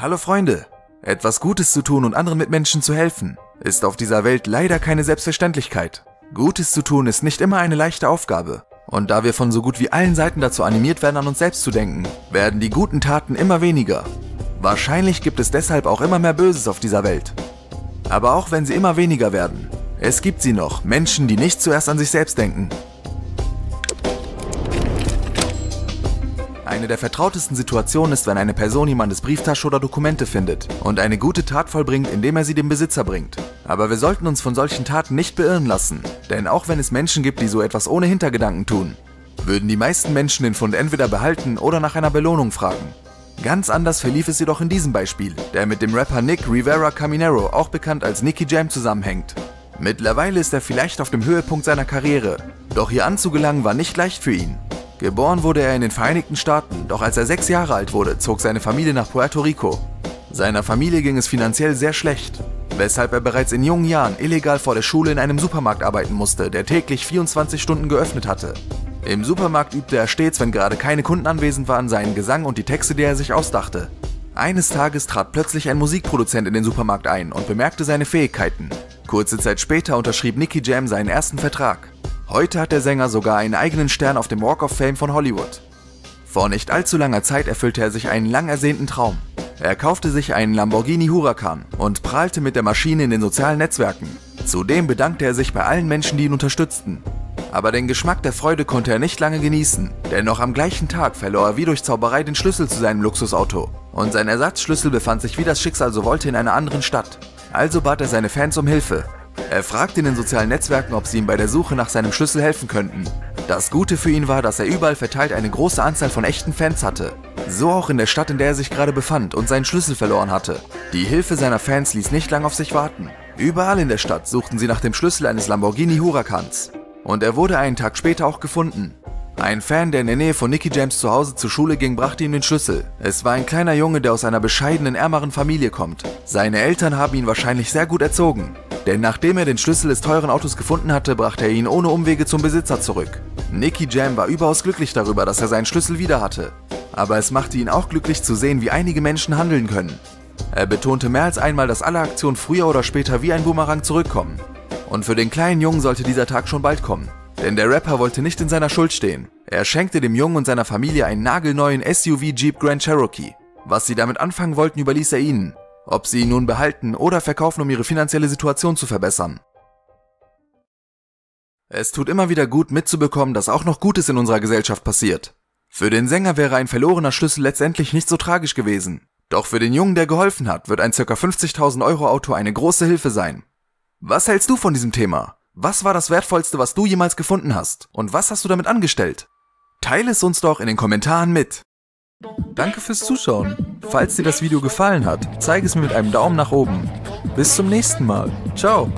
Hallo Freunde! Etwas Gutes zu tun und anderen Mitmenschen zu helfen, ist auf dieser Welt leider keine Selbstverständlichkeit. Gutes zu tun ist nicht immer eine leichte Aufgabe. Und da wir von so gut wie allen Seiten dazu animiert werden, an uns selbst zu denken, werden die guten Taten immer weniger. Wahrscheinlich gibt es deshalb auch immer mehr Böses auf dieser Welt. Aber auch wenn sie immer weniger werden, es gibt sie noch, Menschen, die nicht zuerst an sich selbst denken, Eine der vertrautesten Situationen ist, wenn eine Person jemandes Brieftasche oder Dokumente findet und eine gute Tat vollbringt, indem er sie dem Besitzer bringt. Aber wir sollten uns von solchen Taten nicht beirren lassen, denn auch wenn es Menschen gibt, die so etwas ohne Hintergedanken tun, würden die meisten Menschen den Fund entweder behalten oder nach einer Belohnung fragen. Ganz anders verlief es jedoch in diesem Beispiel, der mit dem Rapper Nick Rivera Caminero, auch bekannt als Nicky Jam, zusammenhängt. Mittlerweile ist er vielleicht auf dem Höhepunkt seiner Karriere, doch hier anzugelangen war nicht leicht für ihn. Geboren wurde er in den Vereinigten Staaten, doch als er sechs Jahre alt wurde, zog seine Familie nach Puerto Rico. Seiner Familie ging es finanziell sehr schlecht, weshalb er bereits in jungen Jahren illegal vor der Schule in einem Supermarkt arbeiten musste, der täglich 24 Stunden geöffnet hatte. Im Supermarkt übte er stets, wenn gerade keine Kunden anwesend waren, seinen Gesang und die Texte, die er sich ausdachte. Eines Tages trat plötzlich ein Musikproduzent in den Supermarkt ein und bemerkte seine Fähigkeiten. Kurze Zeit später unterschrieb Nicky Jam seinen ersten Vertrag. Heute hat der Sänger sogar einen eigenen Stern auf dem Walk of Fame von Hollywood. Vor nicht allzu langer Zeit erfüllte er sich einen lang ersehnten Traum. Er kaufte sich einen Lamborghini Huracan und prahlte mit der Maschine in den sozialen Netzwerken. Zudem bedankte er sich bei allen Menschen, die ihn unterstützten. Aber den Geschmack der Freude konnte er nicht lange genießen, denn noch am gleichen Tag verlor er wie durch Zauberei den Schlüssel zu seinem Luxusauto. Und sein Ersatzschlüssel befand sich, wie das Schicksal so wollte, in einer anderen Stadt. Also bat er seine Fans um Hilfe er fragte in den sozialen Netzwerken, ob sie ihm bei der Suche nach seinem Schlüssel helfen könnten. Das Gute für ihn war, dass er überall verteilt eine große Anzahl von echten Fans hatte. So auch in der Stadt, in der er sich gerade befand und seinen Schlüssel verloren hatte. Die Hilfe seiner Fans ließ nicht lang auf sich warten. Überall in der Stadt suchten sie nach dem Schlüssel eines Lamborghini Huracans. Und er wurde einen Tag später auch gefunden. Ein Fan, der in der Nähe von Nicky James zu Hause zur Schule ging, brachte ihm den Schlüssel. Es war ein kleiner Junge, der aus einer bescheidenen, ärmeren Familie kommt. Seine Eltern haben ihn wahrscheinlich sehr gut erzogen. Denn nachdem er den Schlüssel des teuren Autos gefunden hatte, brachte er ihn ohne Umwege zum Besitzer zurück. Nicky Jam war überaus glücklich darüber, dass er seinen Schlüssel wieder hatte. Aber es machte ihn auch glücklich zu sehen, wie einige Menschen handeln können. Er betonte mehr als einmal, dass alle Aktionen früher oder später wie ein Boomerang zurückkommen. Und für den kleinen Jungen sollte dieser Tag schon bald kommen. Denn der Rapper wollte nicht in seiner Schuld stehen. Er schenkte dem Jungen und seiner Familie einen nagelneuen SUV Jeep Grand Cherokee. Was sie damit anfangen wollten, überließ er ihnen ob sie ihn nun behalten oder verkaufen, um ihre finanzielle Situation zu verbessern. Es tut immer wieder gut mitzubekommen, dass auch noch Gutes in unserer Gesellschaft passiert. Für den Sänger wäre ein verlorener Schlüssel letztendlich nicht so tragisch gewesen. Doch für den Jungen, der geholfen hat, wird ein ca. 50.000 Euro Auto eine große Hilfe sein. Was hältst du von diesem Thema? Was war das Wertvollste, was du jemals gefunden hast? Und was hast du damit angestellt? Teile es uns doch in den Kommentaren mit. Danke fürs Zuschauen. Falls dir das Video gefallen hat, zeige es mir mit einem Daumen nach oben. Bis zum nächsten Mal. Ciao.